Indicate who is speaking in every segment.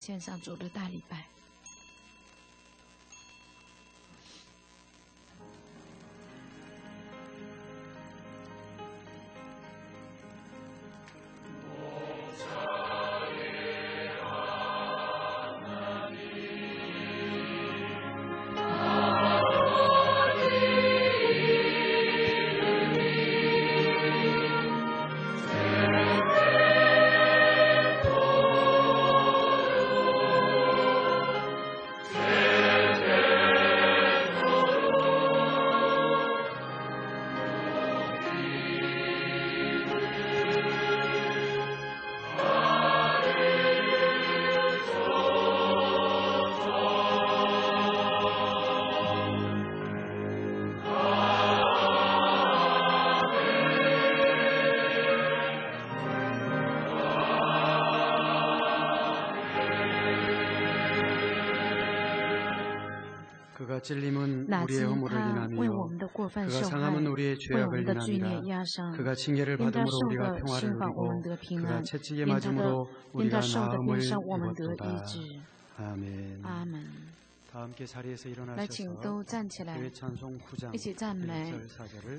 Speaker 1: 线上走的大礼拜。犯受害，为我们的罪孽压伤，因他受的刑罚我们得平安，因他的因他受的鞭伤我们得医治。阿门。阿门。来，请都站起来，一起赞美。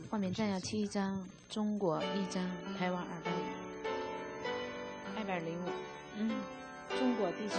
Speaker 1: 画面站下七章，中国一章，台湾二百二百零五，嗯，中国第七。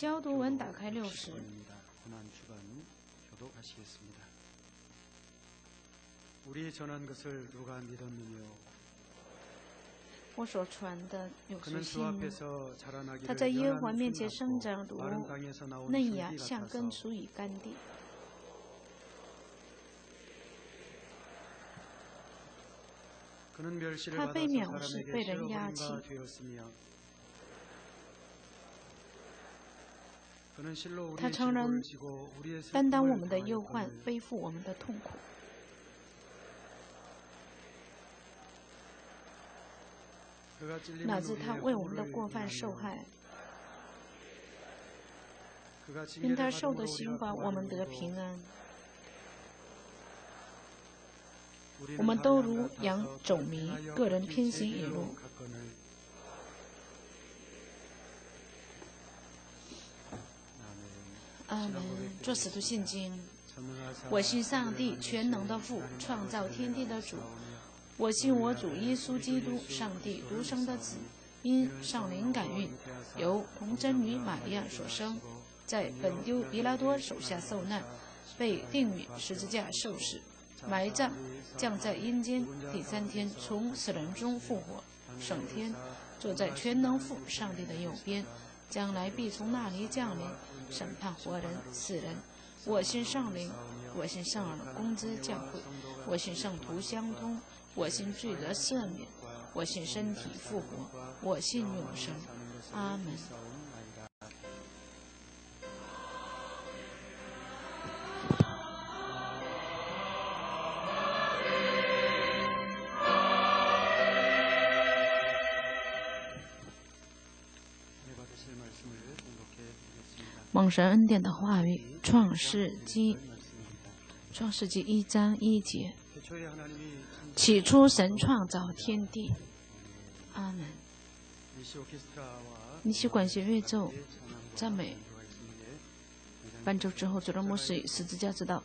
Speaker 1: 消毒文打开六十。我所传的有实信吗？他在耶和华面前生长如嫩芽，像根出于干地。他被藐视，被人压弃。他承认担当我们的忧患，背负我们的痛苦。乃至他为我们的过犯受害，因他受的刑罚，我们得平安。我们都如羊走迷，个人偏行一路。阿门。做使徒信经，我信上帝全能的父，创造天地的主。我信我主耶稣基督，上帝独生的子，因上灵感孕，由童真女玛利亚所生，在本丢比拉多手下受难，被钉于十字架受死，埋葬，降在阴间，第三天从死人中复活，升天，坐在全能父上帝的右边，将来必从那里降临。审判活人死人，我信圣灵，我信上尔公之教会，我信圣徒相通，我信罪得赦免，我信身体复活，我信永生。阿门。
Speaker 2: 神恩典的话语，《创世纪》创世纪一章一节。起初，神创造天地。阿门。尼西管弦乐奏，赞美。伴奏之后，主的牧师以十字架之道，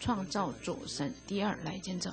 Speaker 2: 创造主神第二来见证。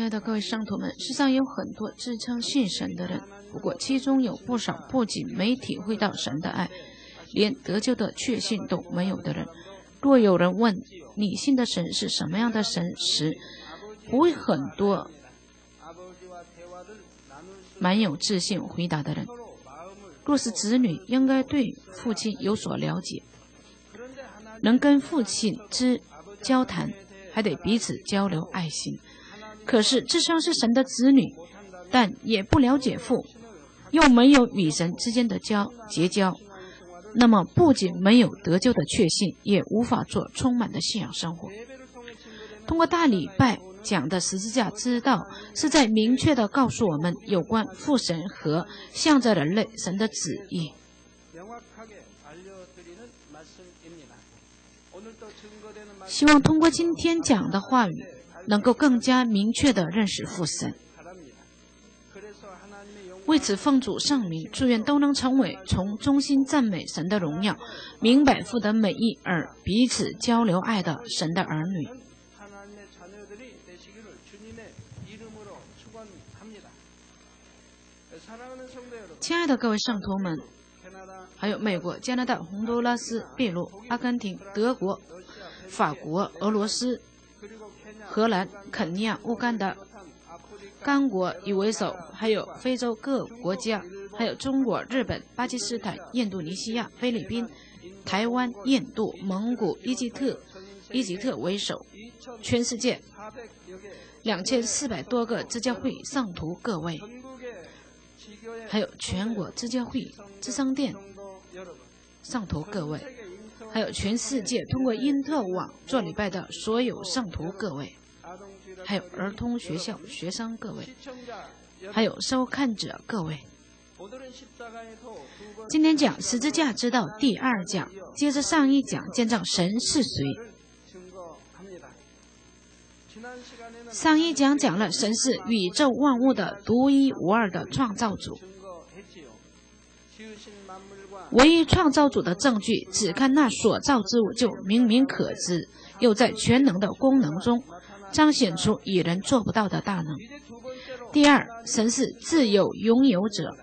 Speaker 2: 亲爱的各位圣徒们，世上有很多自称信神的人，不过其中有不少不仅没体会到神的爱，连得救的确信都没有的人。若有人问你信的神是什么样的神时，不会很多蛮有自信回答的人。若是子女，应该对父亲有所了解，能跟父亲之交谈，还得彼此交流爱心。可是，自称是神的子女，但也不了解父，又没有与神之间的交结交，那么不仅没有得救的确信，也无法做充满的信仰生活。通过大礼拜讲的十字架之道，是在明确的告诉我们有关父神和向着人类神的旨意。希望通过今天讲的话语。能够更加明确地认识父神，为此奉主圣名，祝愿都能成为从衷心赞美神的荣耀，明白父的美意而彼此交流爱的神的儿女。亲爱的各位圣徒们，还有美国、加拿大、洪都拉斯、秘鲁、阿根廷、德国、法国、俄罗斯。荷兰、肯尼亚、乌干达、刚果以为首，还有非洲各国家，还有中国、日本、巴基斯坦、印度尼西亚、菲律宾、台湾、印度、蒙古、伊吉特、伊吉特为首，全世界两千四百多个支教会圣徒各位，还有全国支教会支商店圣徒各位，还有全世界通过因特网做礼拜的所有圣徒各位。还有儿童学校学生各位，还有收看者各位，今天讲十字架之道第二讲，接着上一讲见证神是谁。上一讲讲了神是宇宙万物的独一无二的创造主，唯一创造主的证据，只看那所造之物就明明可知，又在全能的功能中。彰显出以人做不到的大能。第二，神是自有拥有者。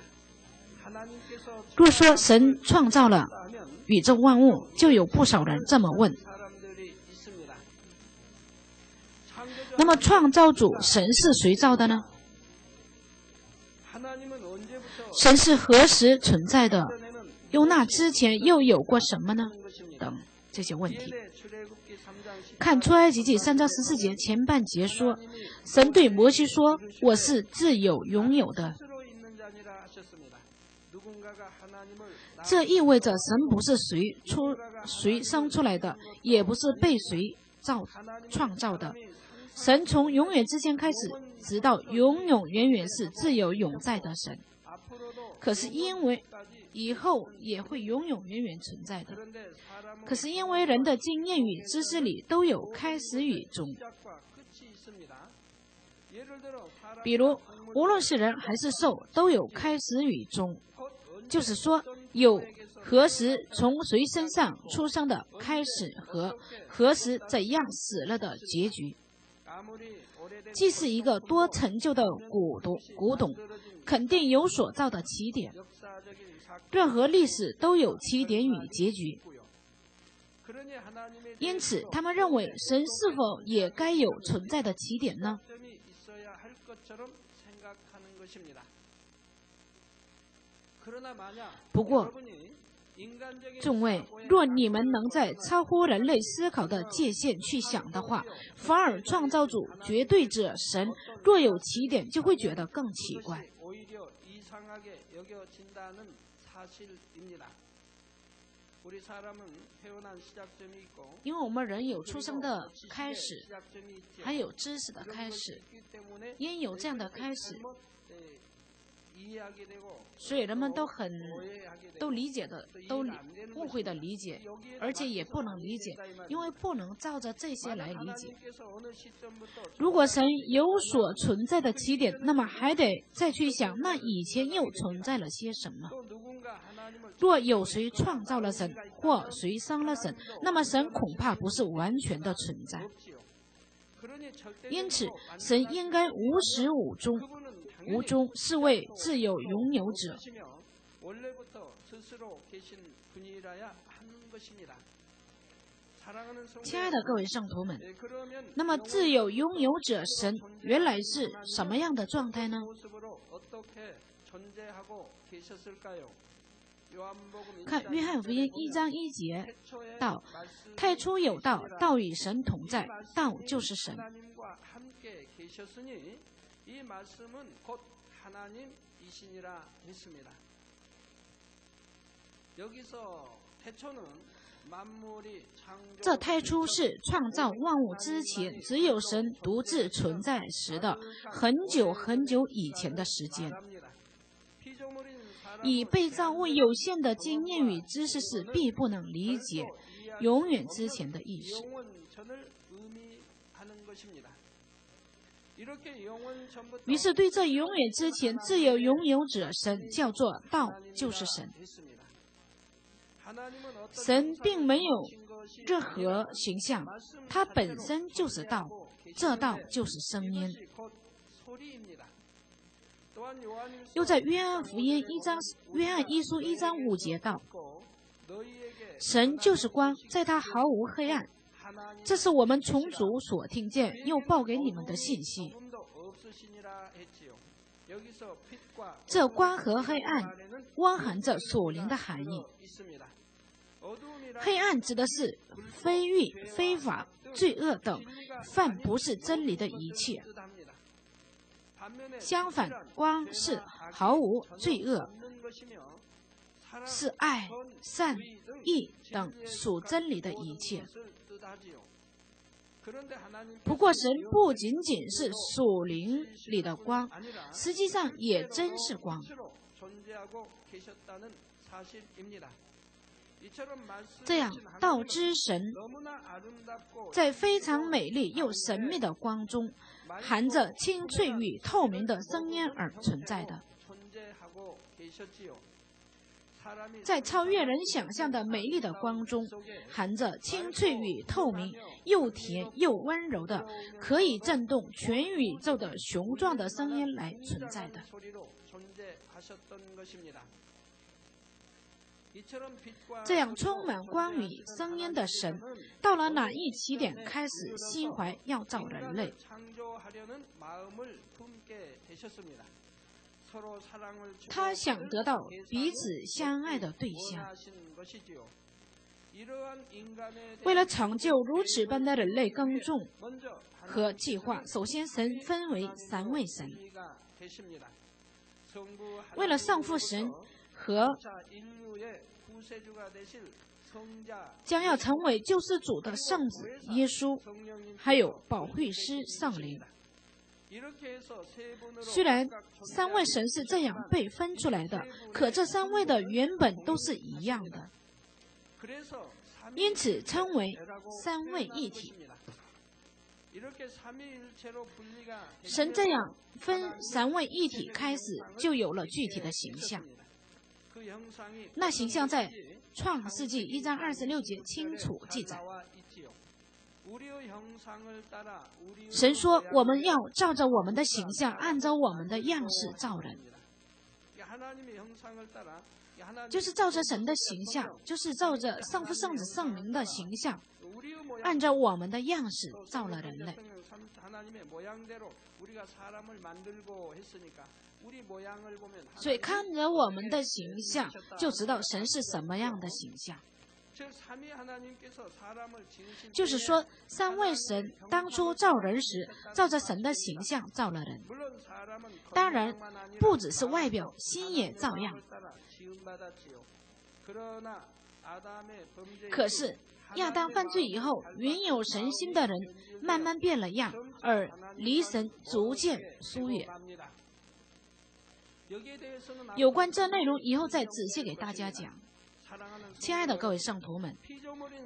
Speaker 2: 若说神创造了宇宙万物，就有不少人这么问：那么创造主神是谁造的呢？神是何时存在的？又那之前又有过什么呢？等这些问题。看出埃及记三章十四节前半节说，神对摩西说：“我是自有拥有的。”这意味着神不是谁出谁生出来的，也不是被谁造创造的。神从永远之前开始，直到永永远远是自由永在的神。可是因为以后也会永永远远存在的。可是因为人的经验与知识里都有开始与终，比如无论是人还是兽都有开始与终，就是说，有何时从谁身上出生的开始和何时怎样死了的结局。既是一个多成就的古董，古董肯定有所造的起点。任何历史都有起点与结局。因此，他们认为神是否也该有存在的起点呢？不过，众位，若你们能在超乎人类思考的界限去想的话，反而创造主绝对者神若有起点，就会觉得更奇怪。因为我们人有出生的开始，还有知识的开始，因有这样的开始。所以人们都很都理解的，都误会的理解，而且也不能理解，因为不能照着这些来理解。如果神有所存在的起点，那么还得再去想，那以前又存在了些什么？若有谁创造了神，或谁伤了神，那么神恐怕不是完全的存在。因此，神应该无始无终。无中是为自有拥有者。亲爱的各位圣徒们，那么自有拥有者神原来是什么样的状态呢？看约翰福音一章一节，道太初有道，道与神同在，道就是神。这太初是创造万物之前，只有神独自存在时的很久很久以前的时间。以被造物有限的经验与知识是必不能理解永远之前的意思。于是，对这永远之前自有拥有者神叫做道，就是神。神并没有任何形象，它本身就是道，这道就是声音。又在约翰福音一章，约翰一书一章五节道：神就是光，在他毫无黑暗。这是我们从主所听见又报给你们的信息。这光和黑暗蕴含着锁灵的含义。黑暗指的是非欲、非法、罪恶等犯不是真理的一切。相反，光是毫无罪恶，是爱、善、义等属真理的一切。不过，神不仅仅是属灵里的光，实际上也真是光。这样，道之神在非常美丽又神秘的光中，含着清脆与透明的声音而存在的。在超越人想象的美丽的光中，含着清脆与透明、又甜又温柔的，可以震动全宇宙的雄壮的声音来存在的。这样充满光与声音的神，到了哪一起点开始心怀要造人类？他想得到彼此相爱的对象。为了成就如此般的人类耕种和计划，首先神分为三位神。为了上父神和将要成为救世主的圣子耶稣，还有保惠师圣灵。虽然三位神是这样被分出来的，可这三位的原本都是一样的，因此称为三位一体。神这样分三位一体开始，就有了具体的形象。那形象在创世纪一章二十六节清楚记载。神说：“我们要照着我们的形象，按照我们的样式造人。”就是照着神的形象，就是照着圣父、圣子、圣灵的形象，按照我们的样式造了人类。所以看着我们的形象，就知道神是什么样的形象。就是说，三位神当初造人时，照着神的形象造了人。当然，不只是外表，心也照样。可是，亚当犯罪以后，原有神心的人慢慢变了样，而离神逐渐疏远。有关这内容，以后再仔细给大家讲。亲爱的各位圣徒们，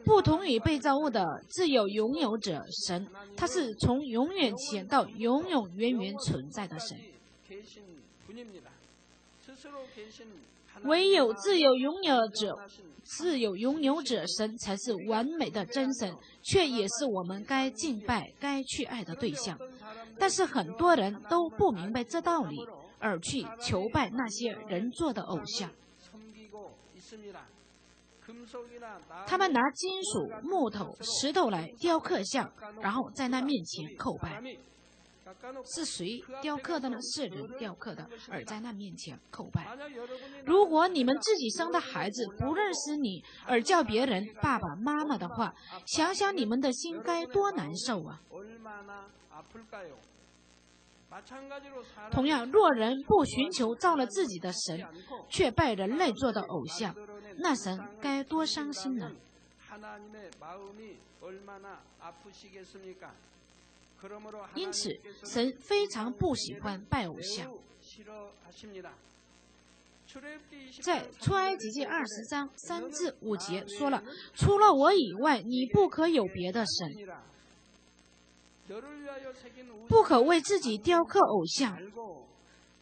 Speaker 2: 不同于被造物的自有拥有者神，他是从永远前到永永远远存在的神。唯有自有拥有者、自有拥有者神才是完美的真神，却也是我们该敬拜、该去爱的对象。但是很多人都不明白这道理，而去求拜那些人做的偶像。他们拿金属、木头、石头来雕刻像，然后在那面前叩拜。是谁雕刻的呢？是人雕刻的，而在那面前叩拜。如果你们自己生的孩子不认识你，而叫别人爸爸妈妈的话，想想你们的心该多难受啊！同样，若人不寻求造了自己的神，却拜人类做的偶像，那神该多伤心呢？因此，神非常不喜欢拜偶像。在出埃及记二十章三至五节说了：“除了我以外，你不可有别的神。”不可为自己雕刻偶像，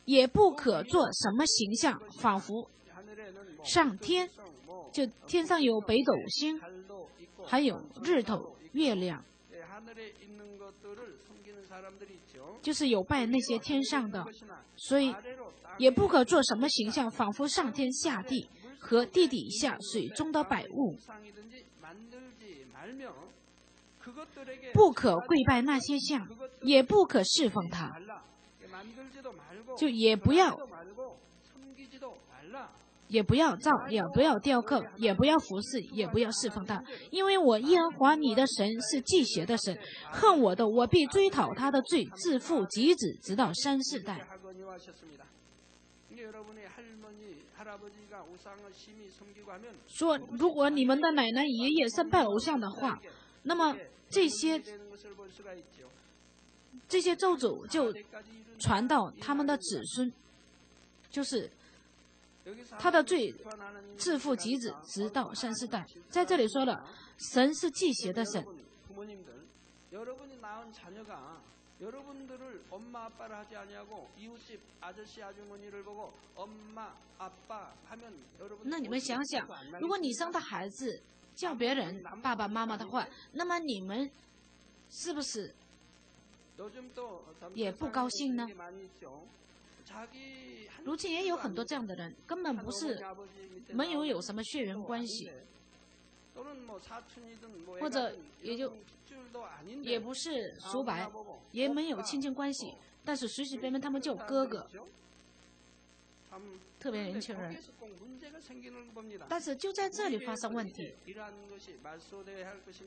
Speaker 2: 也不可做什么形象，仿佛上天，就天上有北斗星，还有日头、月亮，就是有拜那些天上的，所以也不可做什么形象，仿佛上天下地和地底下水中的百物。不可跪拜那些像，也不可侍奉他，就也不要，也不要造，也不要雕刻，也不要服侍，也不要侍奉他，因为我耶和华你的神是祭邪的神，恨我的，我必追讨他的罪，自负及子，直到三世代。说，如果你们的奶奶爷爷身拜偶像的话。那么这些这些咒诅就传到他们的子孙，就是他的罪自负及子，直到三四代。在这里说了，神是祭邪的神。那你们想想，如果你生的孩子。叫别人爸爸妈妈的话，那么你们是不是也不高兴呢？如今也有很多这样的人，根本不是没有有什么血缘关系，或者也就也不是叔伯，也没有亲戚关系，但是随随便便他们叫哥哥。特别年轻人，但是就在这里发生问题。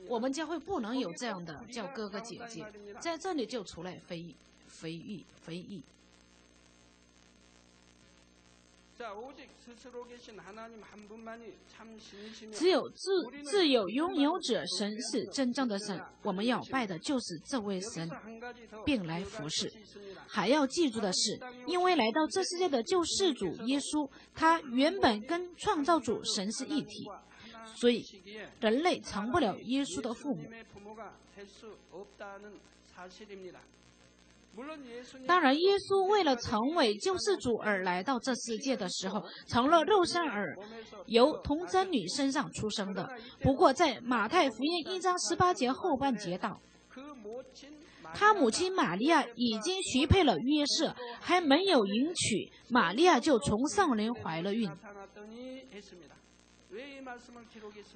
Speaker 2: 我们教会不能有这样的叫哥哥姐姐，在这里就出来非非议非议。只有自自有拥有者神是真正的神，我们要拜的就是这位神，并来服侍。还要记住的是，因为来到这世界的救世主耶稣，他原本跟创造主神是一体，所以人类成不了耶稣的父母。当然，耶稣为了成为救世主而来到这世界的时候，成了肉身儿，由童贞女身上出生的。不过，在马太福音一章十八节后半节道，他母亲玛利亚已经许配了约瑟，还没有迎娶，玛利亚就从上灵怀了孕。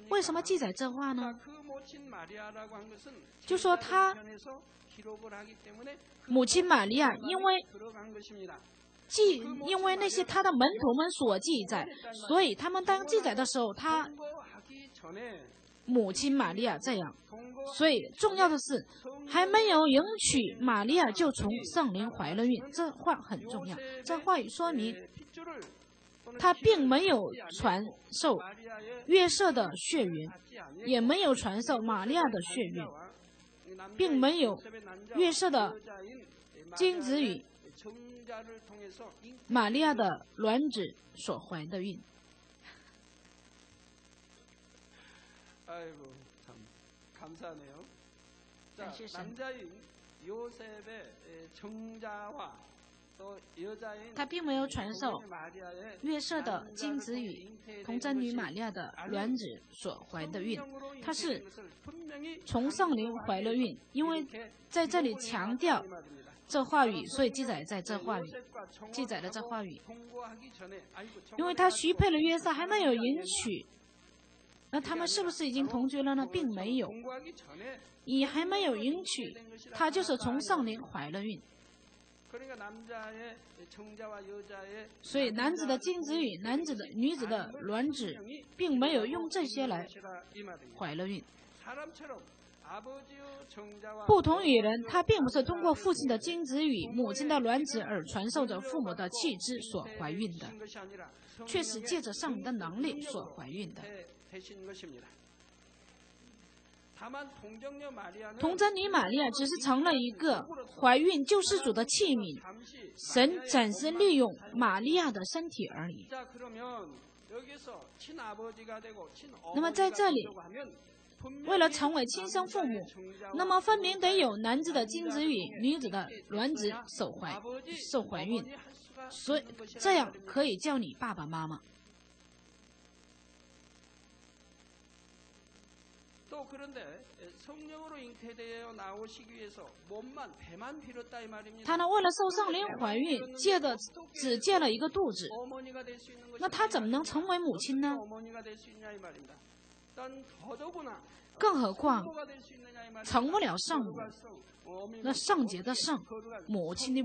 Speaker 2: 为什么记载这话呢？就说他母亲玛利亚，因为记，因为那些他的门徒们所记载，所以他们当记载的时候，他母亲玛利亚这样。所以重要的是，还没有迎娶玛利亚就从圣灵怀了孕，这话很重要。这话语说明。他并没有传授约瑟的血缘，也没有传授玛利亚的血缘，并没有约瑟的精子与玛利亚的卵子所怀的孕。感谢神。他并没有传授约瑟的精子与童贞女玛利亚的卵子所怀的孕，他是从上灵怀了孕，因为在这里强调这话语，所以记载在这话语，记载了这话语。因为他许配了约瑟，还没有迎娶，那他们是不是已经同居了呢？并没有，你还没有迎娶，他就是从上灵怀了孕。所以，男子的精子与男子的女子的卵子，并没有用这些来怀了孕。不同于人，他并不是通过父亲的精子与母亲的卵子而传授着父母的气质所怀孕的，却是借着上帝的能力所怀孕的。童贞女玛利亚只是成了一个怀孕救世主的器皿，神暂时利用玛利亚的身体而已。那么在这里，为了成为亲生父母，那么分明得有男子的精子与女子的卵子受怀受怀孕，所以这样可以叫你爸爸妈妈。他呢，为了受圣灵怀孕，借的只借了一个肚子，那他怎么能成为母亲呢？更何况成不了圣母，那圣洁的圣母亲的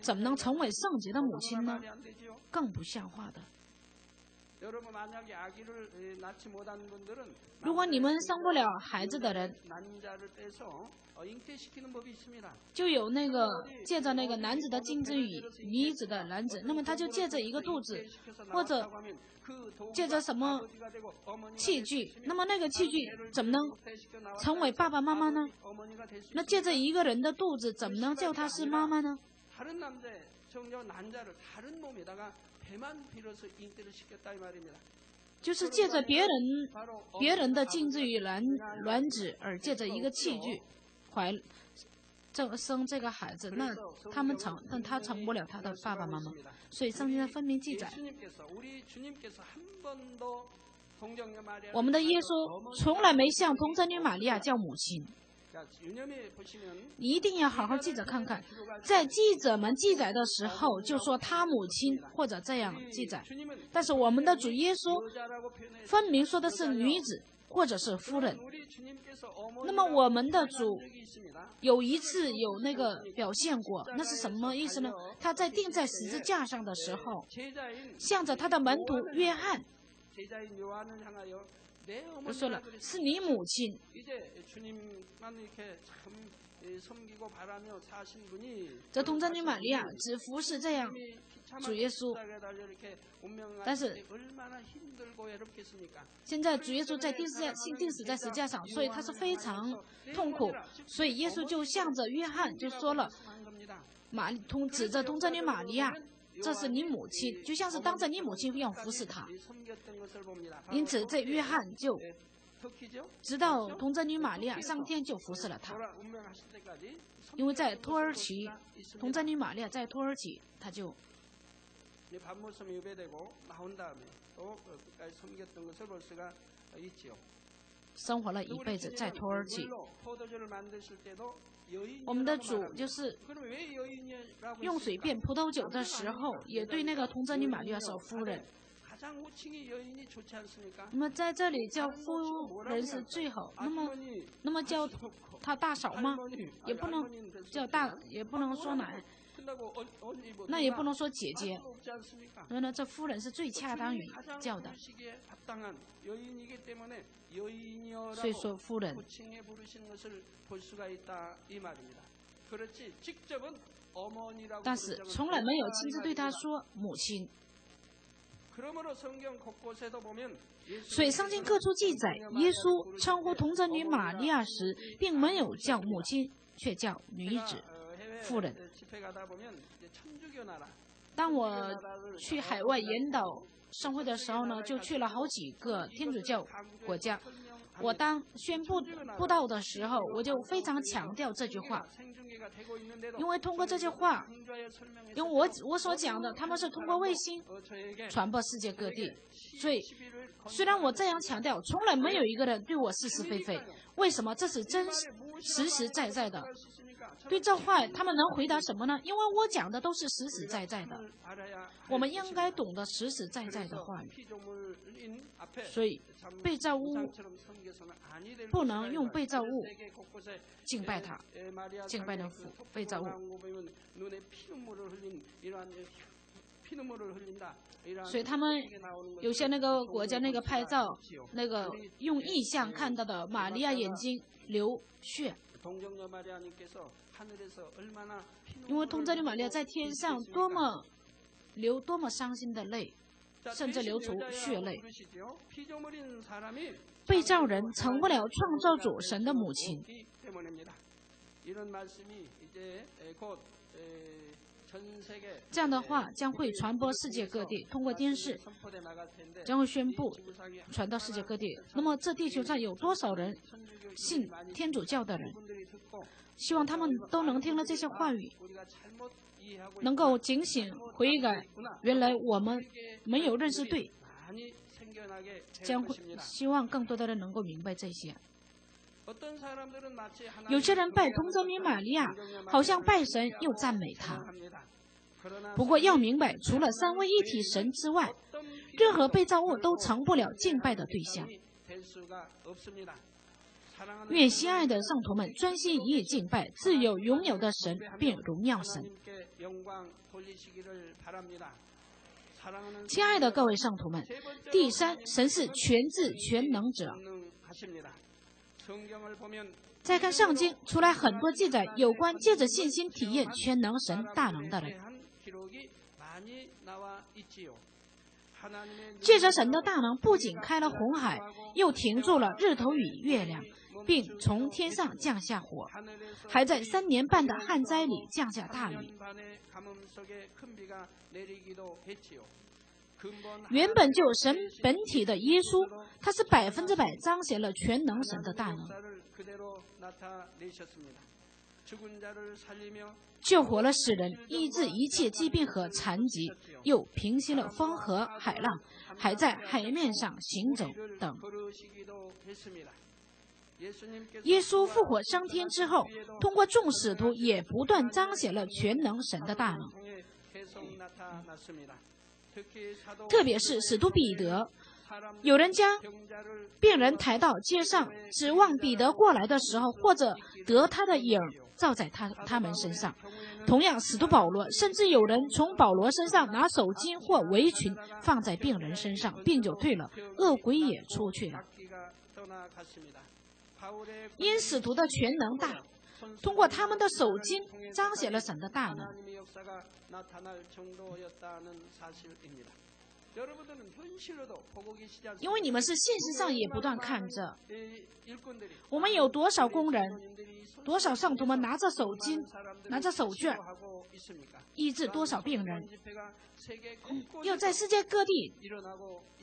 Speaker 2: 怎么能成为圣洁的母亲呢？更不像话的。如果你们生不了孩子的人，就有那个借着那个男子的精子与女子的卵子，那么他就借着一个肚子，或者借着什么器具，那么那个器具怎么能成为爸爸妈妈呢？那借着一个人的肚子，怎么能叫他是妈妈呢？就是借着别人别人的精子与卵卵子，而借着一个器具怀这生这个孩子，那他们成，但他成不了他的爸爸妈妈。所以圣经上分明记载，我们的耶稣从来没向童贞女玛利亚叫母亲。你一定要好好记着看看，在记者们记载的时候，就说他母亲或者这样记载，但是我们的主耶稣分明说的是女子或者是夫人。那么我们的主有一次有那个表现过，那是什么意思呢？他在钉在十字架上的时候，向着他的门徒约翰。我说了，是你母亲。这童贞女玛利亚只服侍这样主耶稣，但是现在主耶稣在钉死在钉死在石架上，所以他是非常痛苦，所以耶稣就向着约翰就说了，玛通指着童贞女玛利亚。这是你母亲，就像是当着你母亲一样服侍他。因此，这约翰就直到童贞女玛利亚上天就服侍了他，因为在土耳其，童贞女玛利亚在土耳其，他就生活了一辈子在土耳其。我们的主就是用水变葡萄酒的时候，也对那个童贞女玛利亚说：“夫人。”那么在这里叫夫人是最好，那么那么叫她大嫂吗？也不能叫大，也不能说奶，那也不能说姐姐。所以呢，这夫人是最恰当于叫的。所以说夫人。但是从来没有亲自对他说母亲。所以圣经各处记载，耶稣称呼童贞女玛利亚时，并没有叫母亲，却叫女子、妇人。当我去海外研导生会的时候呢，就去了好几个天主教国家。我当宣布布道的时候，我就非常强调这句话，因为通过这句话，因为我我所讲的，他们是通过卫星传播世界各地，所以虽然我这样强调，从来没有一个人对我是是非非。为什么？这是真实实在在的。对这话，他们能回答什么呢？因为我讲的都是实实在在的。我们应该懂得实实在在的话语。所以，被造物不能用被造物敬拜他，敬拜的父被造物。所以他们有些那个国家那个拍照，那个用意象看到的玛利亚眼睛流血。因为童真的玛利亚在天上多么流多么伤心的泪，甚至流出血泪。被造人成不了创造主神的母亲。这样的话将会传播世界各地，通过电视将会宣布传到世界各地。那么这地球上有多少人信天主教的人？希望他们都能听了这些话语，能够警醒悔改。原来我们没有认识对，将会希望更多的人能够明白这些。有些人拜童贞女玛利亚，好像拜神又赞美他。不过要明白，除了三位一体神之外，任何被造物都成不了敬拜的对象。愿心爱的圣徒们专心一意敬拜自有拥有的神，并荣耀神。亲爱的各位圣徒们，第三，神是全智全能者。再看圣经，出来很多记载有关借着信心体验全能神大能的人。借着神的大能，不仅开了红海，又停住了日头与月亮，并从天上降下火，还在三年半的旱灾里降下大雨。原本就神本体的耶稣，他是百分之百彰显了全能神的大能，救活了世人，医治一切疾病和残疾，又平息了风和海浪，还在海面上行走等。耶稣复活升天之后，通过众使徒也不断彰显了全能神的大能。特别是使徒彼得，有人将病人抬到街上，指望彼得过来的时候，或者得他的影照在他他们身上。同样，使徒保罗，甚至有人从保罗身上拿手巾或围裙放在病人身上，病就退了，恶鬼也出去了。因使徒的全能大，通过他们的手巾彰显了神的大能。因为你们是现实上也不断看着，我们有多少工人，多少上徒们拿着手巾，拿着手绢，医治多少病人，要在世界各地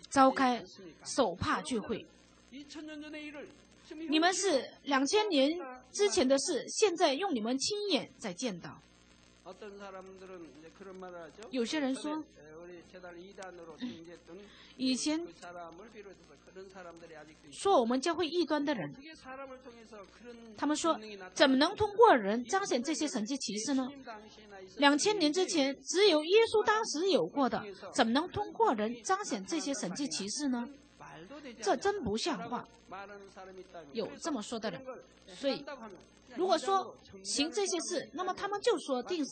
Speaker 2: 召开手帕聚会，你们是两千年之前的事，现在用你们亲眼在见到。有些人说，以前说我们教会异端的人，他们说怎么能通过人彰显这些神迹奇事呢？两千年之前只有耶稣当时有过的，怎么能通过人彰显这些神迹奇事呢？这真不像话！有这么说的人，所以如果说行这些事，那么他们就说定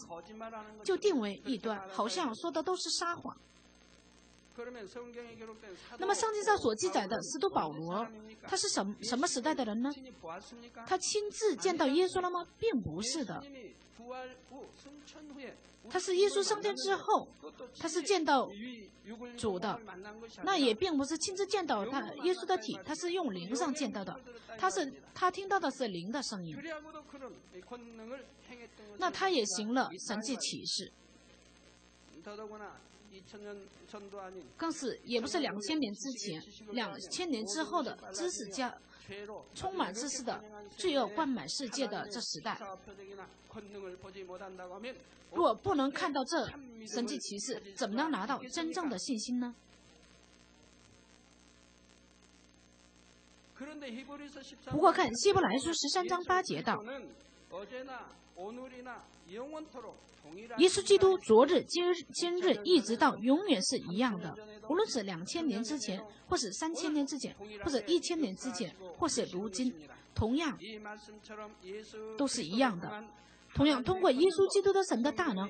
Speaker 2: 就定为异端，好像说的都是撒谎。那么圣经上所记载的使徒保罗，他是什什么时代的人呢？他亲自见到耶稣了吗？并不是的。他是耶稣升天之后，他是见到主的，那也并不是亲自见到他耶稣的体，他是用灵上见到的，他是他听到的是灵的声音，那他也行了神迹启示，更是也不是两千年之前，两千年之后的知识家。充满知识的罪恶灌满世界的这时代，若不能看到这神迹奇事，怎么能拿到真正的信心呢？不过看希伯来书十三章八节道。耶稣基督昨日、今日、今日一直到永远是一样的，无论是两千年之前，或是三千年之前，或者一千年之前，或是如今，同样都是一样的。同样，通过耶稣基督的神的大能，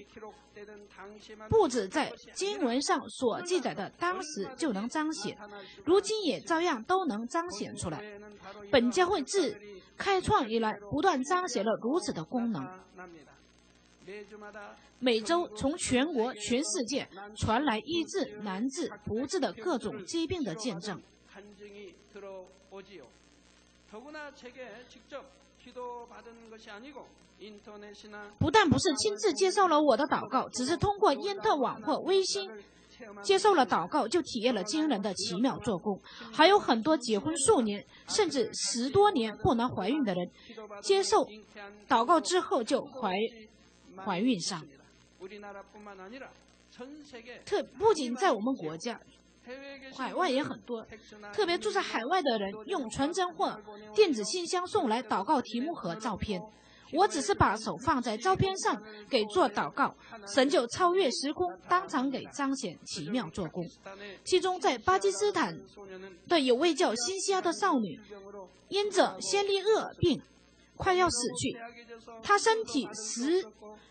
Speaker 2: 不止在经文上所记载的当时就能彰显，如今也照样都能彰显出来。本教会自开创以来，不断彰显了如此的功能。每周从全国、全世界传来医治难治、不治的各种疾病的见证。不但不是亲自接受了我的祷告，只是通过因特网或微信接受了祷告，就体验了惊人的奇妙做工。还有很多结婚数年甚至十多年不能怀孕的人，接受祷告之后就怀怀孕上。特不仅在我们国家。海外也很多，特别住在海外的人用传真或电子信箱送来祷告题目和照片。我只是把手放在照片上给做祷告，神就超越时空，当场给彰显奇妙做工。其中在巴基斯坦的有位叫辛西亚的少女，因着先例恶病快要死去，她身体十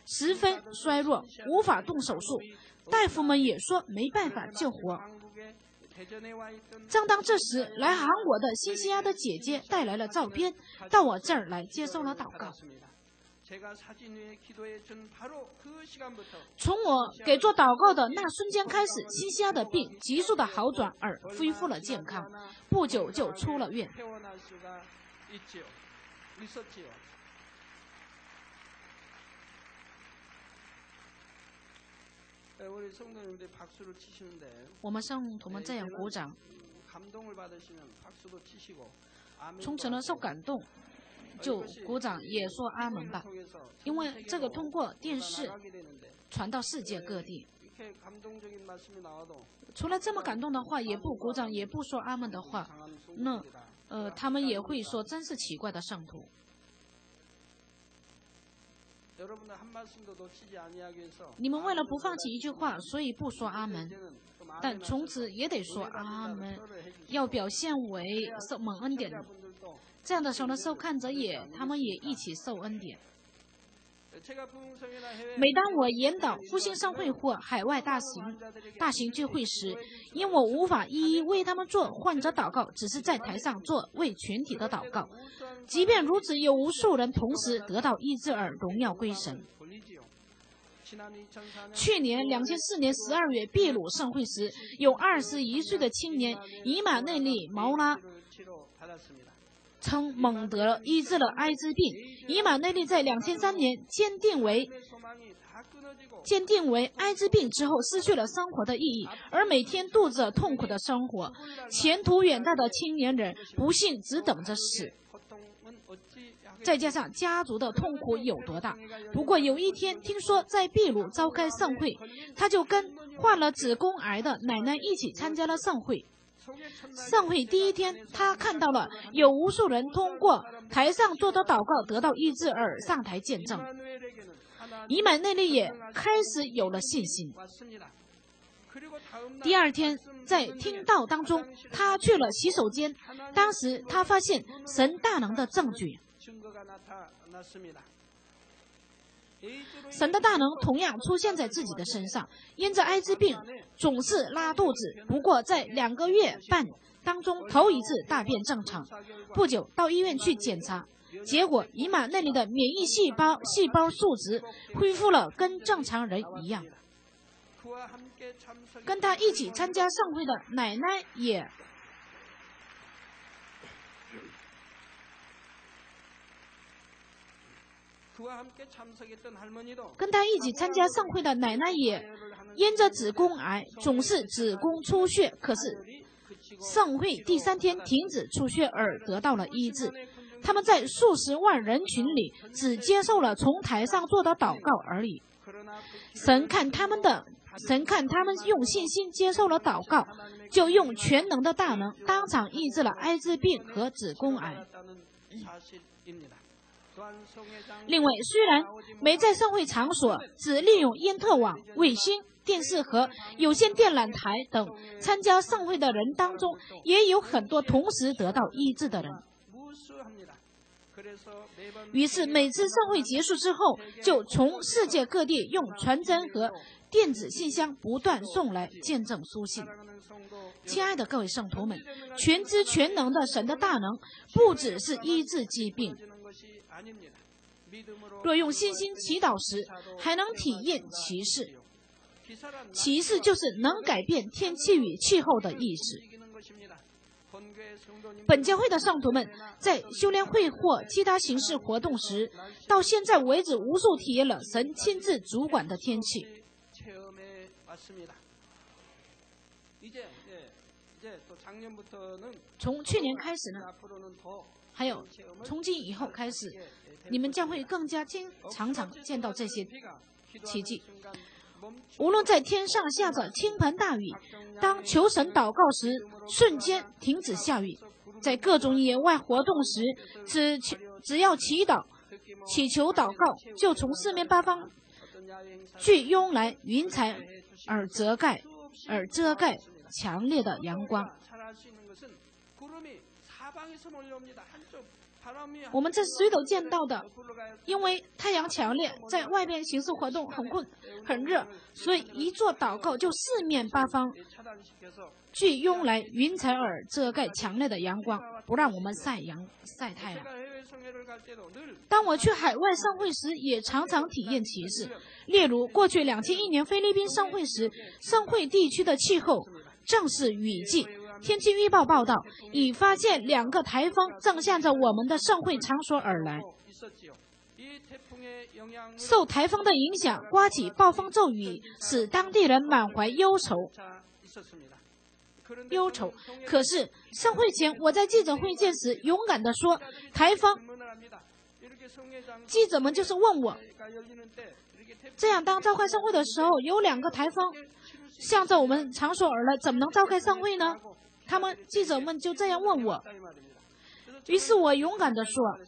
Speaker 2: 十分衰弱，无法动手术，大夫们也说没办法救活。正当这时，来韩国的新西亚的姐姐带来了照片，到我这儿来接受了祷告。从我给做祷告的那瞬间开始，新西亚的病急速的好转而恢复了健康，不久就出了院。我们圣徒们这样鼓掌，从成了受感动，就鼓掌也说阿门吧。因为这个通过电视传到世界各地，除了这么感动的话，也不鼓掌，也不说阿门的话，那呃，他们也会说真是奇怪的圣徒。你们为了不放弃一句话，所以不说阿门，但从此也得说阿门，要表现为受蒙恩典。这样的时候呢，受看者也，他们也一起受恩典。每当我引导复兴商会或海外大型大型聚会时，因我无法一一为他们做患者祷告，只是在台上做为全体的祷告。即便如此，有无数人同时得到医治而荣耀归神。去年两千四年十二月秘鲁盛会时，有二十一岁的青年伊马内利毛拉称蒙得医治了艾滋病。以马内利在两千三年坚定为坚定为艾滋病之后失去了生活的意义，而每天度着痛苦的生活，前途远大的青年人不幸只等着死。再加上家族的痛苦有多大？不过有一天听说在秘鲁召开盛会，他就跟患了子宫癌的奶奶一起参加了盛会。盛会第一天，他看到了有无数人通过台上做的祷告得到医治而上台见证。伊满内利也开始有了信心。第二天在听道当中，他去了洗手间，当时他发现神大能的证据。神的大能同样出现在自己的身上。因着艾滋病，总是拉肚子。不过在两个月半当中，头一次大便正常。不久到医院去检查，结果姨妈那里的免疫细胞细胞数值恢复了，跟正常人一样。跟他一起参加盛会的奶奶也。跟他一起参加盛会的奶奶也因着子宫癌总是子宫出血，可是盛会第三天停止出血而得到了医治。他们在数十万人群里只接受了从台上做的祷告而已。神看他们的，神看他们用信心接受了祷告，就用全能的大能当场医治了艾滋病和子宫癌。另外，虽然没在盛会场所，只利用因特网、卫星电视和有线电缆台等参加盛会的人当中，也有很多同时得到医治的人。于是，每次盛会结束之后，就从世界各地用传真和电子信箱不断送来见证书信。亲爱的各位圣徒们，全知全能的神的大能，不只是医治疾病。若用信心祈祷时，还能体验奇事。奇事就是能改变天气与气候的意思。本教会的上徒们在修炼会或其他形式活动时，到现在为止无数体验了神亲自主管的天气。从去年开始呢？还有，从今以后开始，你们将会更加经常常见到这些奇迹。无论在天上下着倾盆大雨，当求神祷告时，瞬间停止下雨；在各种野外活动时，只只要祈祷、祈求祷告，就从四面八方聚拥来云彩，而遮盖而遮盖强烈的阳光。我们这谁都见到的，因为太阳强烈，在外边行事活动很困、很热，所以一做祷告就四面八方聚拥来云彩而遮盖强烈的阳光，不让我们晒阳晒太阳。当我去海外上会时，也常常体验歧视，例如过去两千一年菲律宾上会时，上会地区的气候正是雨季。天气预报报道，已发现两个台风正向着我们的盛会场所而来。受台风的影响，刮起暴风骤雨，使当地人满怀忧愁。忧愁。可是盛会前，我在记者会见时，勇敢地说：“台风。”记者们就是问我：“这样，当召开盛会的时候，有两个台风向着我们场所而来，怎么能召开盛会呢？”他们记者们就这样问我，于是我勇敢地说：“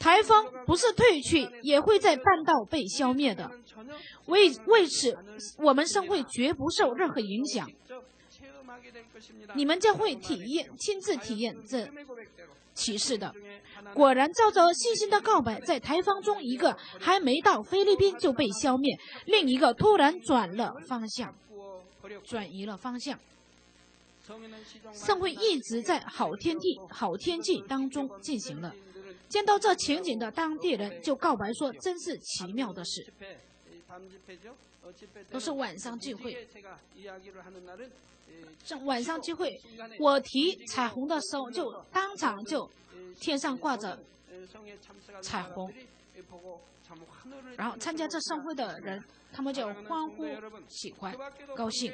Speaker 2: 台风不是退去，也会在半道被消灭的。为为此，我们生会绝不受任何影响。你们将会体验，亲自体验这启示的。果然，照着信心的告白，在台风中，一个还没到菲律宾就被消灭，另一个突然转了方向，转移了方向。”盛会一直在好天气、好天气当中进行了。见到这情景的当地人就告白说：“真是奇妙的事。”都是晚上聚会。正晚上聚会，我提彩虹的时候，就当场就天上挂着彩虹。然后参加这盛会的人，他们就欢呼、喜欢、高兴。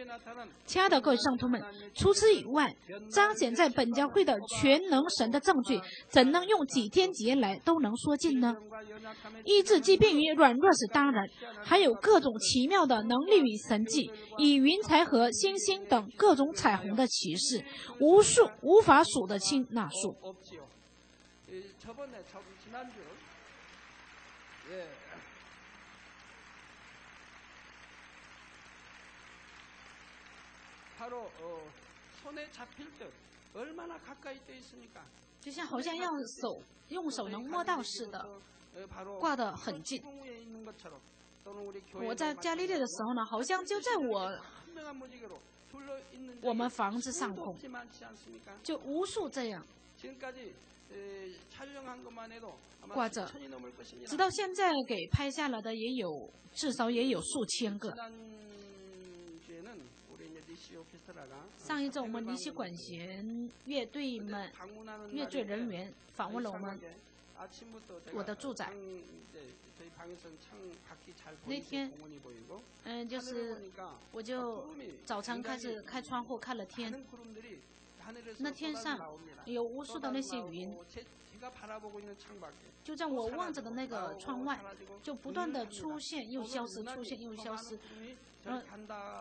Speaker 2: 亲爱的各位圣徒们，除此以外，彰显在本教会的全能神的证据，怎能用几天几夜来都能说尽呢？医治疾病与软弱是当然，还有各种奇妙的能力与神迹，以云彩和星星等各种彩虹的启示，无数无法数得清那数。就像好像用手用手能摸到似的，挂得很近。我在加利略的时候呢，好像就在我我们房子上空，就无数这样。挂着，直到现在给拍下来的也有，至少也有数千个。上一周我们尼西管弦乐队们乐队人员访问了我们我的住宅。那天，嗯，就是我就早晨开始开窗户看了天。那天上有无数的那些云，就在我望着的那个窗外，就不断的出现又消失，出现又消失。嗯，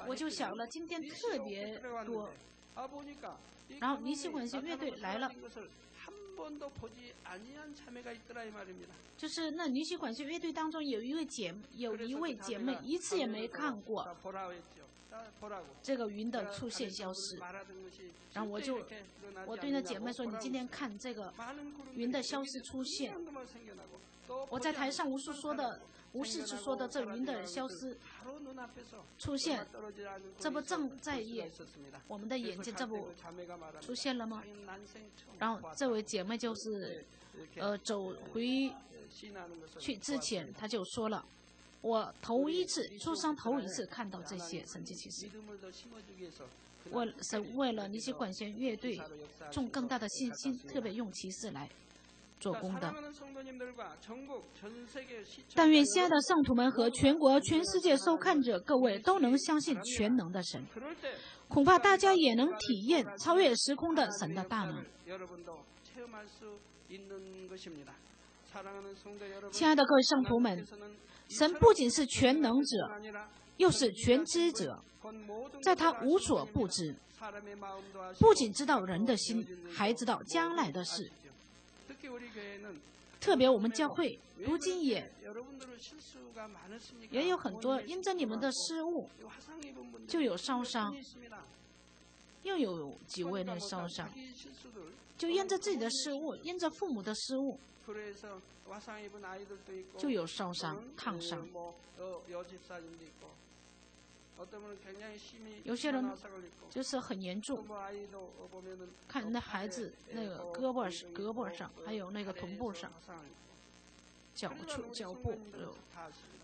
Speaker 2: 我就想了，今天特别多。然后尼西管弦乐队来了，就是那尼西管弦乐队当中有一位姐，有一位姐妹一次也没看过。这个云的出现消失，然后我就我对那姐妹说：“你今天看这个云的消失出现。”我在台上无数说的，无数次说的这云的消失出现，这不正在眼我们的眼睛这不出现了吗？然后这位姐妹就是呃走回去之前，她就说了。我头一次出生，头一次看到这些神迹奇事。为是为了那些管弦乐队种更大的信心，特别用骑士来做工的。但愿亲爱的圣徒们和全国、全世界收看者各位都能相信全能的神，恐怕大家也能体验超越时空的神的大能。亲爱的各位圣徒们。神不仅是全能者，又是全知者，在他无所不知，不仅知道人的心，还知道将来的事。特别我们教会如今也也有很多因着你们的失误，就有烧伤，又有几位那烧伤，就因着自己的失误，因着父母的失误。就有烧伤、烫伤。有些人就是很严重，看那孩子那个胳膊上、胳膊上，还有那个臀部上、脚处、脚部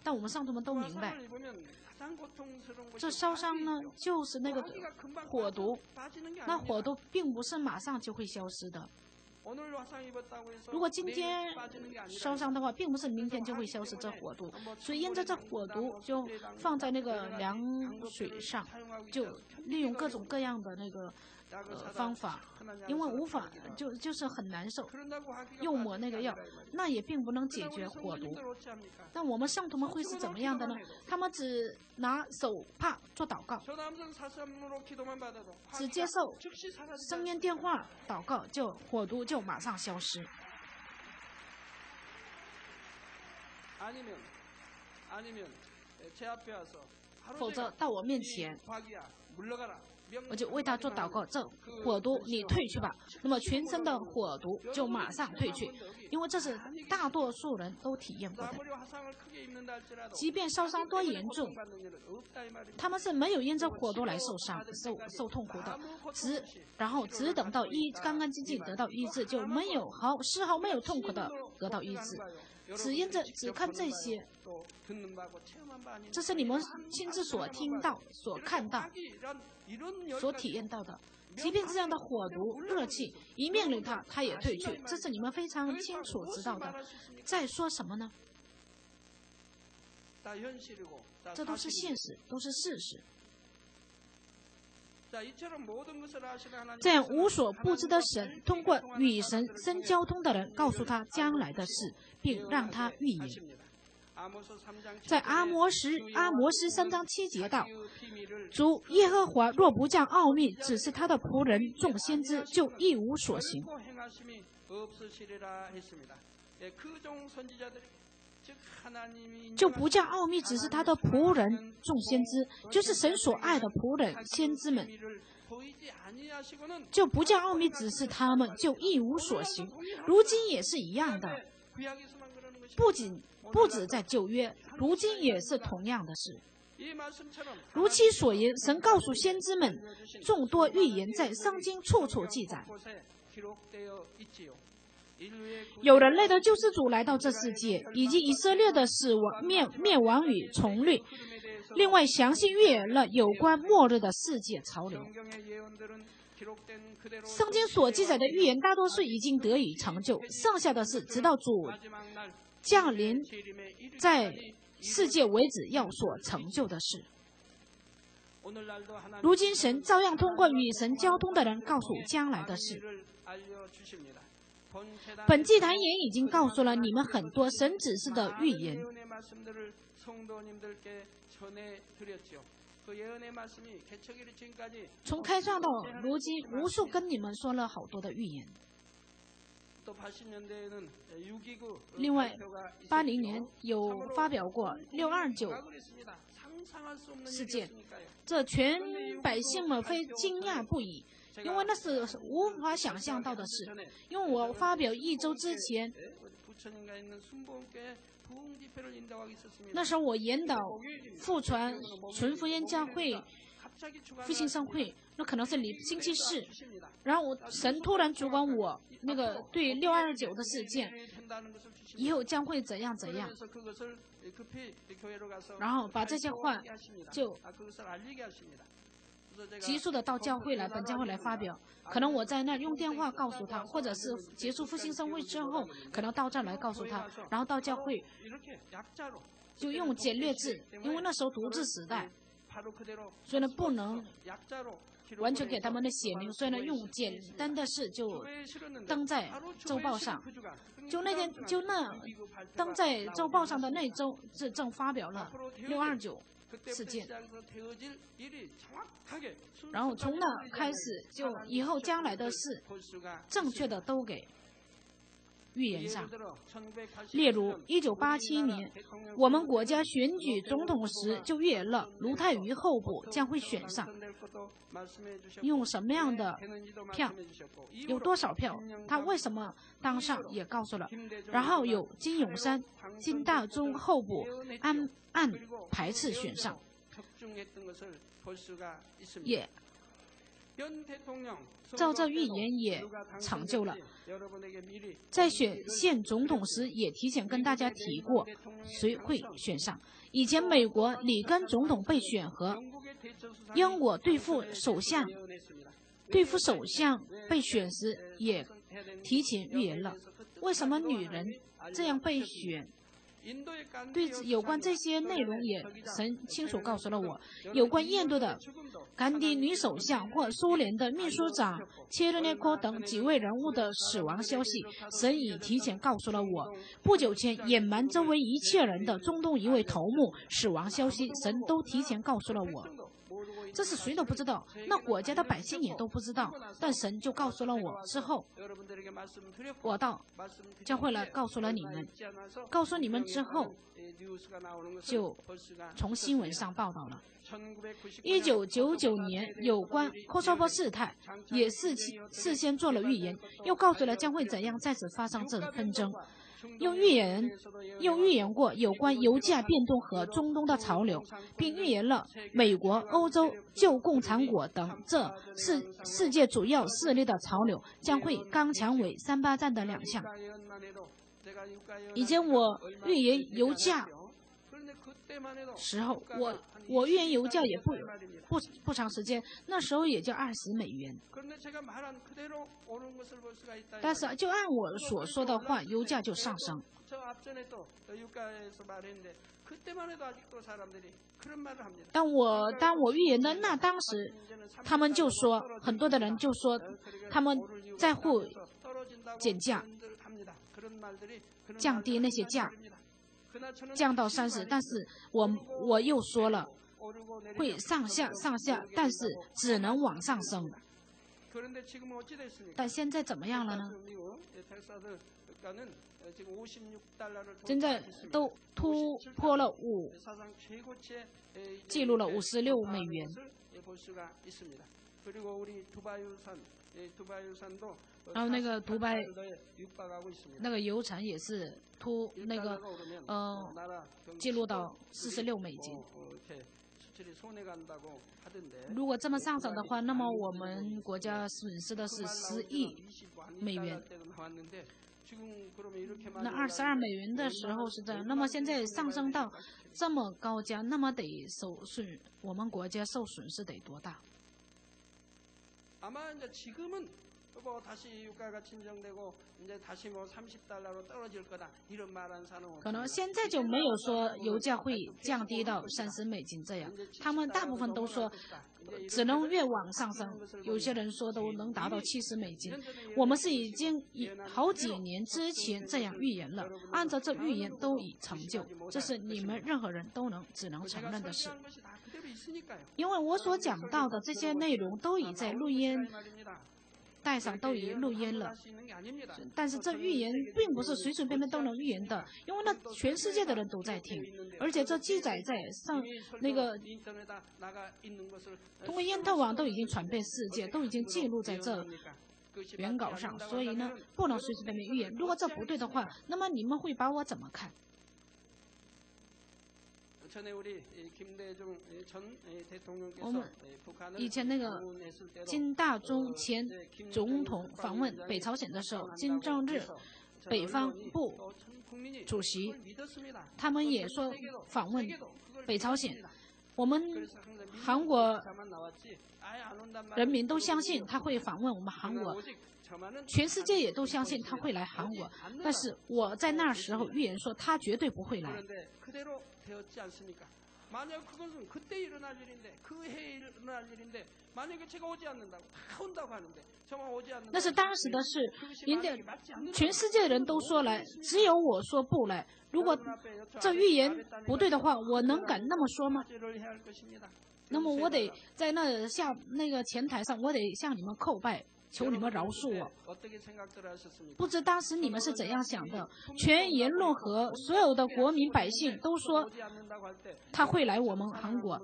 Speaker 2: 但我们上头们都明白，这烧伤呢，就是那个火毒，那火毒并不是马上就会消失的。如果今天烧伤的话，并不是明天就会消失这火毒，所以因着这火毒就放在那个凉水上，就利用各种各样的那个。呃，方法，因为无法就就是很难受，又抹那个药，那也并不能解决火毒。那我们圣徒们会是怎么样的呢？他们只拿手帕做祷告，只接受声音电话祷告，就火毒就马上消失。否则到我面前。我就为他做祷告，这火毒你退去吧。那么全身的火毒就马上退去，因为这是大多数人都体验过的。即便烧伤多严重，他们是没有因着火毒来受伤、受受痛苦的，只然后只等到医干干净净得到医治，就没有毫丝毫没有痛苦的得到医治。只因这只看这些，这是你们亲自所听到、所看到、所体验到的。即便这样的火毒热气一命令他，他也退去，这是你们非常清楚知道的。在说什么呢？这都是现实，都是事实。这样无所不知的神，通过与神深交通的人，告诉他将来的事，并让他预言。在阿摩斯阿摩斯三章七节道：“主耶和华若不将奥秘指示他的仆人众先知，就一无所行。”就不叫奥秘只是他的仆人众先知，就是神所爱的仆人先知们，就不叫奥秘只是他们，就一无所行。如今也是一样的，不仅不止在旧约，如今也是同样的事。如其所言，神告诉先知们，众多预言在圣经处处记载。有人类的救世主来到这世界，以及以色列的死亡、灭灭亡与重律。另外，详细预言了有关末日的世界潮流。圣经所记载的预言大多数已经得以成就，剩下的是直到主降临在世界为止要所成就的事。如今，神照样通过与神交通的人告诉将来的事。本祭坛也已经告诉了你们很多神指示的预言。从开创到如今，无数跟你们说了好多的预言。另外，八零年有发表过六二九事件，这全百姓们非惊讶不已。因为那是无法想象到的事。因为我发表一周之前，那时候我引导复传纯福音教会复兴盛会，那可能是礼星期四，然后我神突然主管我那个对六二九的事件，以后将会怎样怎样，然后把这些话就。急速的到教会来，本教会来发表。可能我在那用电话告诉他，或者是结束复兴生会之后，可能到这儿来告诉他，然后到教会就用简略字，因为那时候独自时代，所以呢不能完全给他们的写明，所以呢用简单的事就登在周报上。就那天就那登在周报上的那周，是正发表了六二九。事件，然后从那开始，就以后将来的事，正确的都给预言上。例如，一九八七年，我们国家选举总统时就预言了卢泰愚候补将会选上，用什么样的票，有多少票，他为什么当上？也告诉了。然后有金永山、金大中候补按按排次选上，也照这预言也成就了。在选县总统时，也提前跟大家提过谁会选上。以前美国里根总统被选和英国对付首相对付首相被选时，也提前预言了。为什么女人这样被选？对有关这些内容也神清楚告诉了我，有关印度的甘地女首相或苏联的秘书长切列科等几位人物的死亡消息，神已提前告诉了我。不久前隐瞒周围一切人的中东一位头目死亡消息，神都提前告诉了我。这是谁都不知道，那国家的百姓也都不知道，但神就告诉了我。之后，我到教会来告诉了你们，告诉你们之后，就从新闻上报道了。一九九九年，有关科索沃事态也是事先做了预言，又告诉了将会怎样再次发生这种纷争。又预言又预言过有关油价变动和中东的潮流，并预言了美国、欧洲、旧共产国等这世世界主要势力的潮流将会刚强为三八战的两项。以前我预言油价时候，我我预言油价也不不不长时间，那时候也就二十美元。但是就按我所说的话，油价就上升。当我当我预言的那当时，他们就说很多的人就说他们在乎减价。降低那些价，降到三十，但是我我又说了，会上下上下，但是只能往上升。但现在怎么样了呢？现在都突破了五，记录了五十六美元。然后那个独白，那个油产也是突那个，呃，记录到四十六美金。如果这么上涨的话，那么我们国家损失的是十亿美元。那二十二美元的时候是这样，那么现在上升到这么高价，那么得受损，我们国家受损失得多大？可能现在就没有说油价会降低到三十美金这样，他们大部分都说只能越往上升，有些人说都能达到七十美金。我们是已经以好几年之前这样预言了，按照这预言都已成就，这是你们任何人都能只能承认的事。因为我所讲到的这些内容都已在录音。带上都已录音了，但是这预言并不是随随便便都能预言的，因为那全世界的人都在听，而且这记载在上那个通过因特网都已经传遍世界，都已经记录在这原稿上，所以呢不能随随便便预言。如果这不对的话，那么你们会把我怎么看？我们以前那个金大中前总统访问北朝鲜的时候，金正日北方部主席，他们也说访问北朝鲜。我们韩国人民都相信他会访问我们韩国，全世界也都相信他会来韩国。但是我在那时候预言说他绝对不会来。那是当时的事，人家全世界的人都说来，只有我说不来。如果这预言不对的话，我能敢那么说吗？那么我得在那下那个前台上，我得向你们叩拜。求你们饶恕我。不知当时你们是怎样想的？全言论和所有的国民百姓都说他会来我们韩国，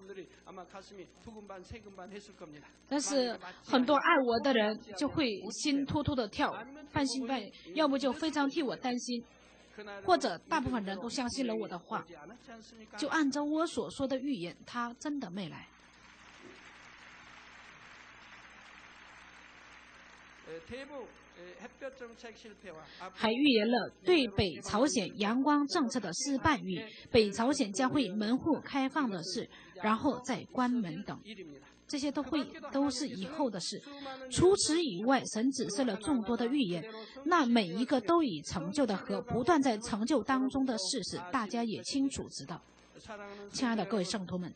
Speaker 2: 但是很多爱我的人就会心突突的跳，半信半疑，要不就非常替我担心，或者大部分人都相信了我的话，就按照我所说的预言，他真的没来。还预言了对北朝鲜阳光政策的失败与北朝鲜将会门户开放的事，然后再关门等，这些都会都是以后的事。除此以外，神指示了众多的预言，那每一个都已成就的和不断在成就当中的事实，大家也清楚知道。亲爱的各位圣徒们，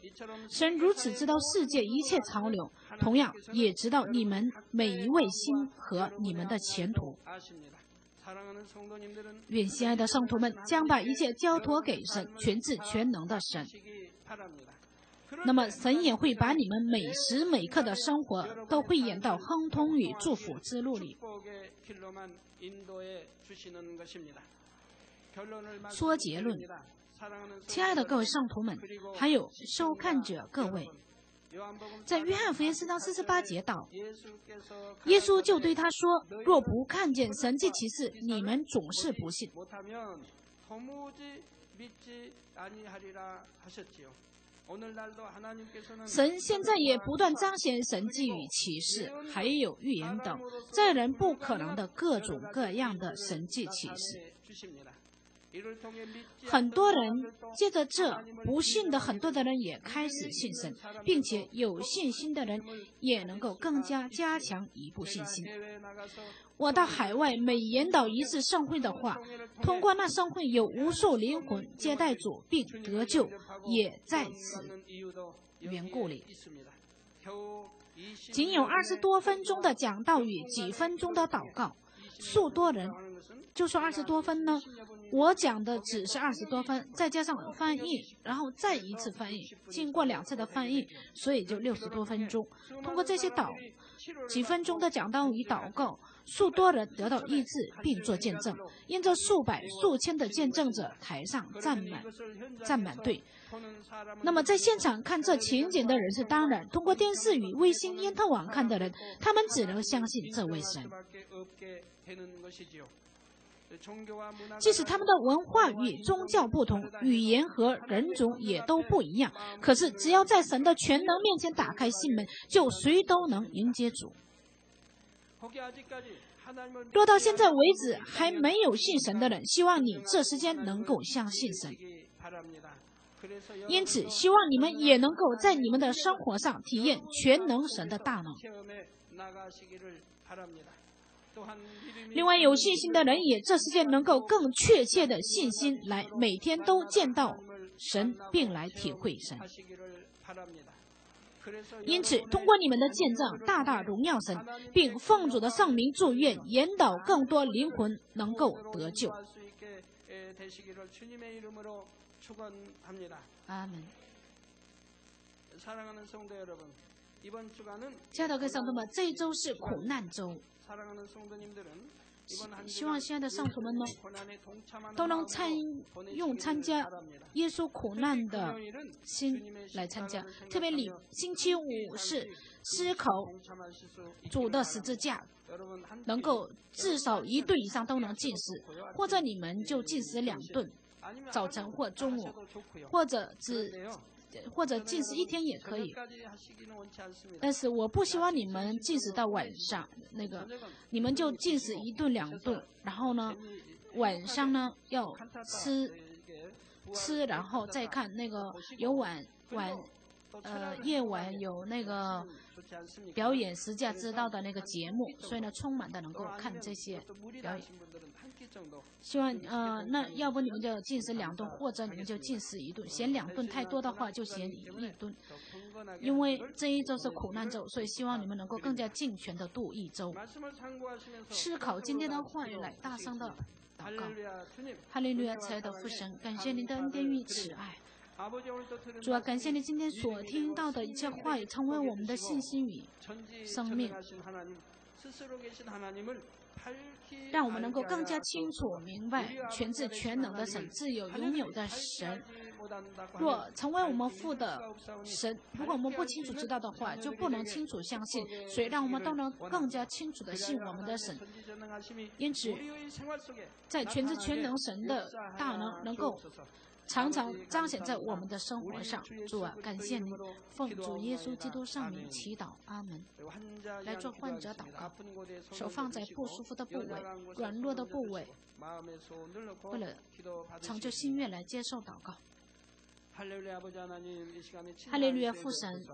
Speaker 2: 神如此知道世界一切潮流，同样也知道你们每一位心和你们的前途。愿亲爱的圣徒们将把一切交托给神，全智全能的神。那么神也会把你们每时每刻的生活都会演到亨通与祝福之路里。说结论。亲爱的各位圣徒们，还有收看者各位，在约翰福音四章四十八节道，耶稣就对他说：“若不看见神迹奇事，你们总是不信。”神现在也不断彰显神迹与启示，还有预言等，在人不可能的各种各样的神迹启示。很多人借着这不信的，很多的人也开始信神，并且有信心的人也能够更加加强一步信心。我到海外每研导一次盛会的话，通过那盛会有无数灵魂接待主并得救，也在此缘故里。仅有二十多分钟的讲道与几分钟的祷告，数多人就说二十多分呢。我讲的只是二十多分，再加上翻译，然后再一次翻译，经过两次的翻译，所以就六十多分钟。通过这些导几分钟的讲道与祷告，数多人得到医治并做见证，因着数百数千的见证者台上站满站满队。那么在现场看这情景的人是当然，通过电视与卫星因特网看的人，他们只能相信这位神。即使他们的文化与宗教不同，语言和人种也都不一样，可是只要在神的全能面前打开心门，就谁都能迎接主。若到现在为止还没有信神的人，希望你这时间能够相信神。因此，希望你们也能够在你们的生活上体验全能神的大能。另外，有信心的人也这世界能够更确切的信心来每天都见到神，并来体会神。因此，通过你们的见证，大大荣耀神，并奉主的圣名祝愿，引导更多灵魂能够得救。阿门。亲爱的各位圣徒们，这一周是苦难周。希望亲爱的圣徒们呢，都能参用参加耶稣苦难的心来参加。特别礼星期五是思考主的十字架，能够至少一顿以上都能进食，或者你们就进食两顿，早晨或中午，或者只。或者进食一天也可以，但是我不希望你们进食到晚上，那个你们就进食一顿两顿，然后呢，晚上呢要吃吃，然后再看那个有晚晚呃夜晚有那个表演十架知道的那个节目，所以呢充满的能够看这些表演。希望呃，那要不你们就进食两顿，或者你们就进食一顿。嫌两顿太多的话，就嫌一顿。因为这一周是苦难周，所以希望你们能够更加尽全的度一周。思考今天的话语，来大声的祷告。哈利路亚，亲爱的父神，感谢您的恩典与慈爱。主要，感谢你今天所听到的一切话语，成为我们的信心与生命。让我们能够更加清楚明白全智全能的神，自有拥有的神。若成为我们父的神，如果我们不清楚知道的话，就不能清楚相信。所以，让我们都能更加清楚的信我们的神。因此，在全智全能神的大能能够。常常彰显在我们的生活上，主啊，感谢您，奉主耶稣基督圣名祈祷，阿门。来做患者祷告，手放在不舒服的部位、软弱的部位，为了成就心愿来接受祷告。哈利路亚父神，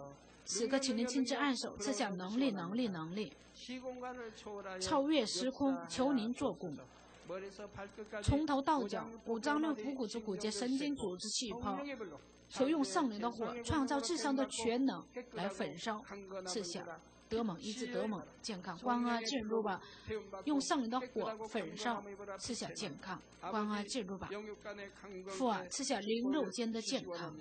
Speaker 2: 此刻请您亲自按手，赐下能力，能力，能力，超越时空，求您做工。从头到脚，五脏六腑、骨质、骨节、神经、组织、细胞，求用圣灵的火创造至上的全能来焚烧、赐下德蒙医治德蒙健康关爱进入吧，用圣灵的火焚烧、赐下健康关爱进入吧，父啊赐下灵肉间的健康，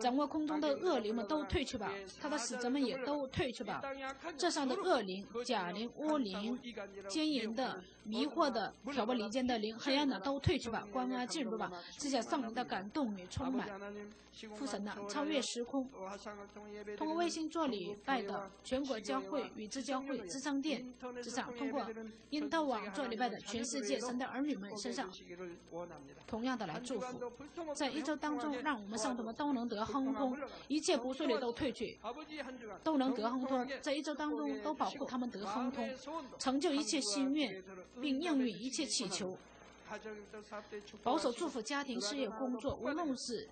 Speaker 2: 掌握空中的恶灵们都退去吧，他的使者们也都退去吧。这上的恶灵、假灵、巫灵、奸淫的、迷惑的、挑拨离间的灵、黑暗的都退去吧，关啊进入吧，这些圣灵的感动与充满。父神呐，超越时空，通过卫星做礼拜的全国教会、与之教会、智商店之上，通过因特网做礼拜的全世界神的儿女们身上，同样的来祝福，在一周当中，让我们圣徒们都能得亨通，一切不顺利都退去，都能得亨通，在一周当中都保护他们得亨通，成就一切心愿，并应允一切祈求。保守祝福家庭、事业、工作，无论是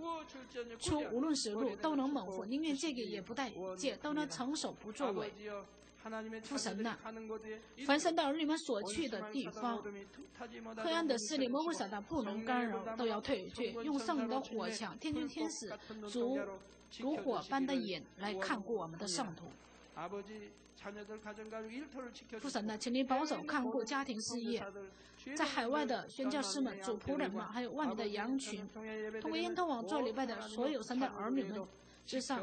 Speaker 2: 出无论是入，都能猛虎，宁愿借给也不带借，都能成守不作为。父神呐，凡神到你们所去的地方，黑暗的势力、魔鬼撒旦不能干扰，都要退去。用圣灵的火墙、天军天使、如如火般的眼来看顾我们的圣徒。父神呐，请您保守看顾家庭事业。在海外的宣教师们、主仆人们，还有外面的羊群，通过因特网做礼拜的所有神的儿女们之上，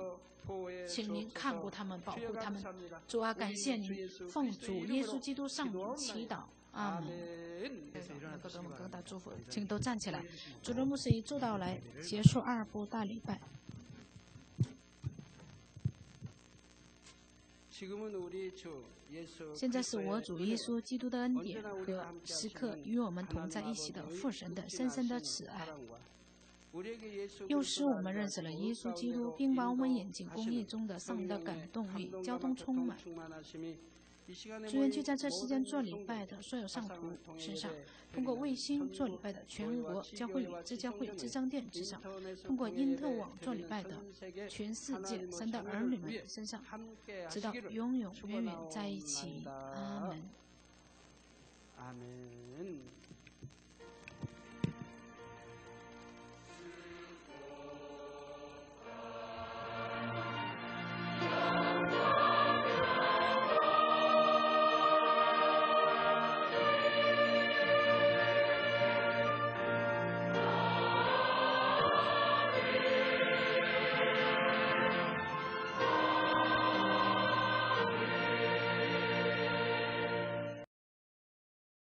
Speaker 2: 请您看顾他们，保护他们。主啊，感谢您，奉主耶稣基督圣名祈祷，阿门。哥哥们，各大祝福，请都站起来。主的牧师以祝祷来结束二部大礼拜。现在是我主耶稣基督的恩典和时刻与我们同在一起的父神的深深的慈爱，又使我们认识了耶稣基督，并把我们眼睛公义中的上帝的感动力交通充满。祝愿就在这世间做礼拜的所有上徒身上，通过卫星做礼拜的全国教会与支教会支张店之上，通过因特网做礼拜的全世界神的儿女们身上，直到永永远远在一起。阿门。阿门。